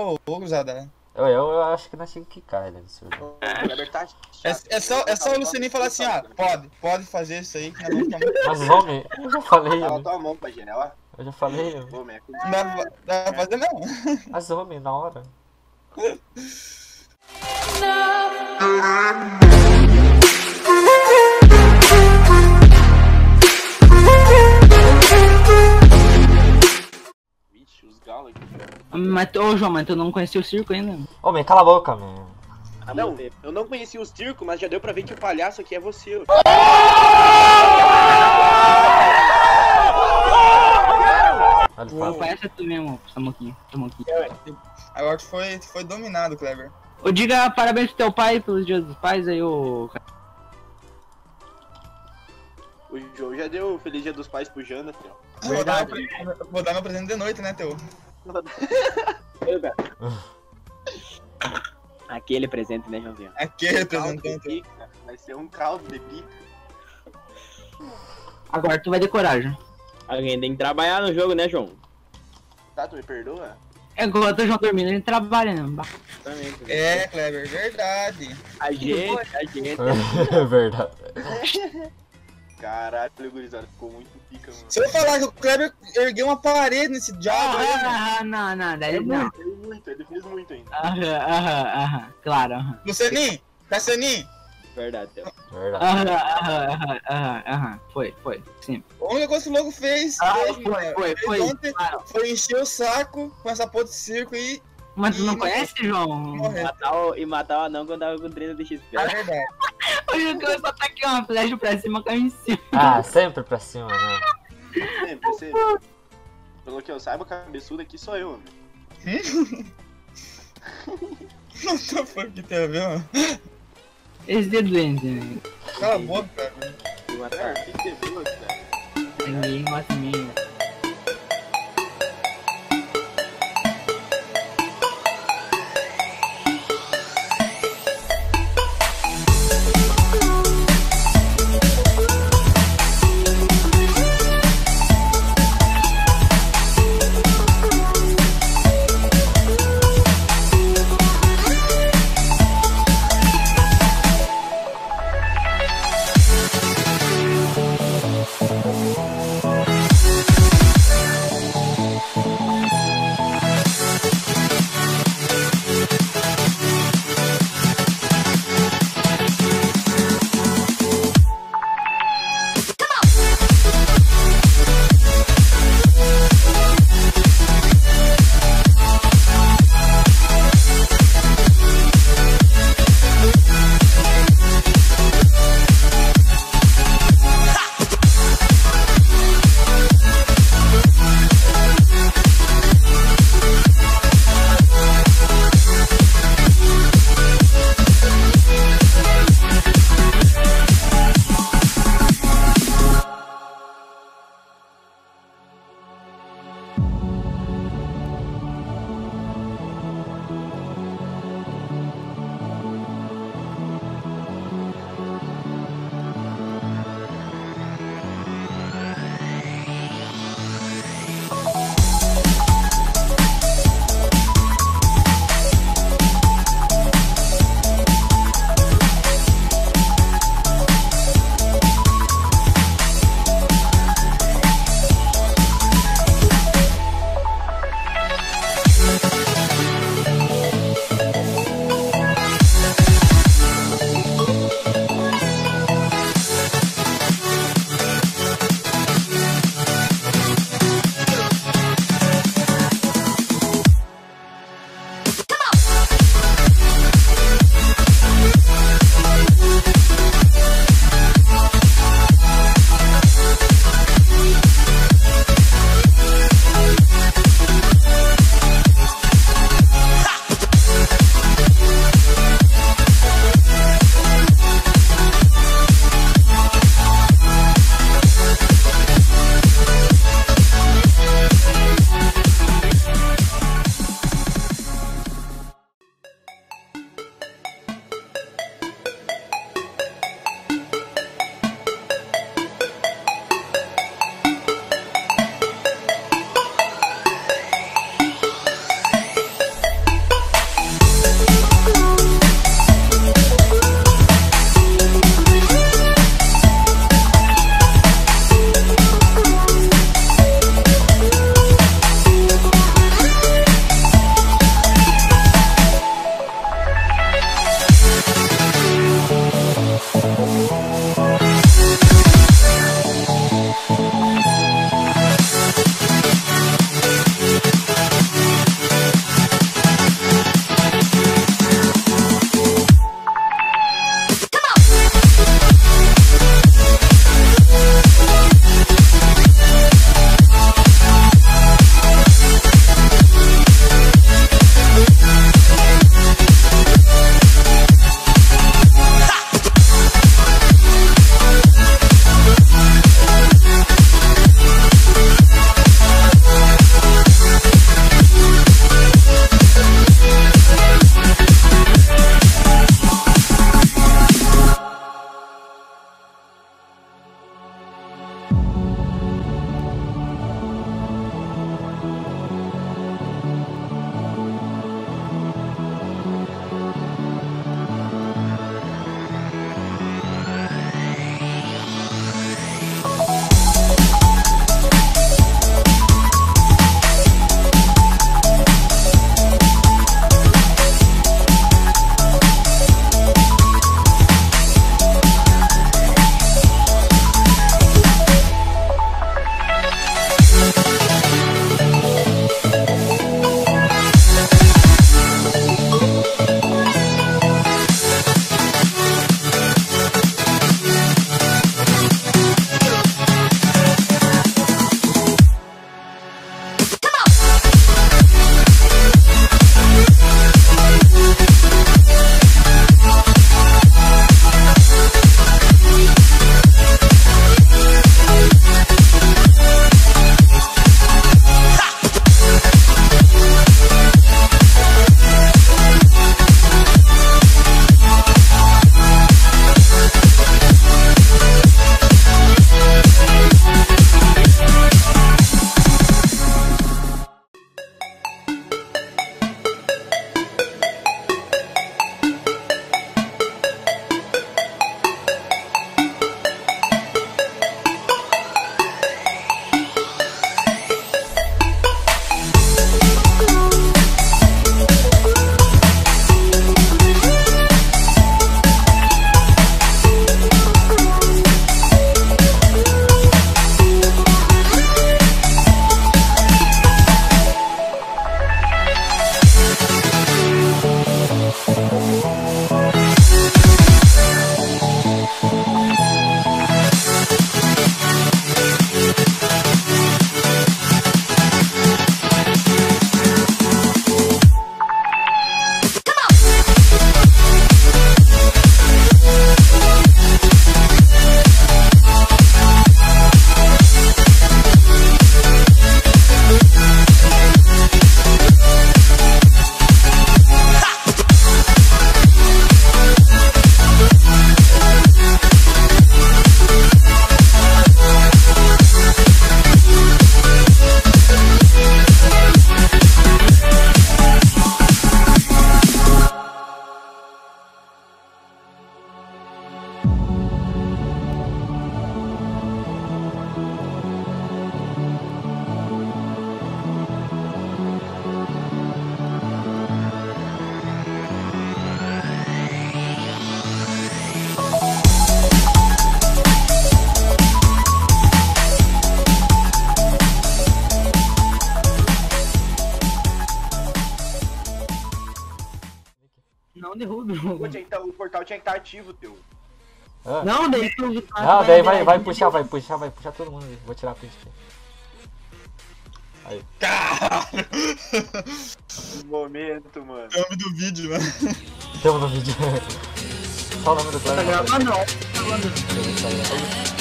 Ô, ô, Guzada. Eu, eu, eu acho que nós tínhamos que cair né, nesse jogo. O Kleber É, chato. é só, é só o Lucininho falar assim, ah, pode, pode fazer isso aí, que nós vamos ficar muito. Mas homem, eu já falei, Ela homem. tua mão pra janela. Eu já falei. Ô, Meco. Não dá, pra- fazer não. Mas homem, na hora. Vixe, Mas, ô João, mas tu não conhecia o circo ainda? Homem, cala a boca, man. Não, eu não conheci o circo, mas já deu pra ver que o palhaço aqui é você. ô. O conhece é tu mesmo, Samuquinho. Samuquinho. Agora tu foi, foi dominado, Kleber. Ô, diga parabéns pro teu pai pelos dias dos pais aí, ô. O João já deu Feliz Dia dos Pais pro Jonathan. ó. Vou dar, meu, vou dar meu presente de noite, né, teu? Aquele presente, né, Joãozinho? Aquele pica. Vai ser um caldo de pica. Agora tu vai decorar, já. Alguém tem que trabalhar no jogo, né, João? Tá, tu me perdoa? É enquanto o João dormindo, ele trabalha, né? É, Kleber, verdade. A gente, a gente. É verdade. Caralho, gurizada, ficou muito pica, mano. Se eu falar que o Kleber ergueu uma parede nesse diabo aí, mano. Ah, não, não, É daí não. muito, é muito, ele fez muito ainda. Aham, aham, aham. Claro, aham. Lucianinho, Cassianinho, Verdade, Theo. Verdade. Aham, aham, aham, aham, aham. Foi, foi, sim. a única coisa que o Logo fez, Ah, foi, foi, fez foi. ontem Claro. foi encher o saco com essa porra de circo e Mas tu não conhece, João? Matar o, e matar o anão quando tava com 30 de XP. É verdade. Hoje eu só tá aqui uma flecha pra cima, caiu em cima. Ah, sempre pra cima, né? Sempre, sempre. Pelo que eu saiba, o cabeçudo aqui sou eu, mano. What the fuck que tem a ver, mano? Esse é doente, né? Cala a boca, cara. É, que que é meu, cara? Ninguém de mim. né? Não tá- o portal tinha que estar ativo, teu. Ah. Não, daí tu. Não, daí vai, vai puxar, vai puxar, vai puxar todo mundo. Vou tirar a print aqui. Caralho! Que momento, mano. Nome do vídeo, mano. Tamo no vídeo. Só o nome do Tá plano. gravando, não.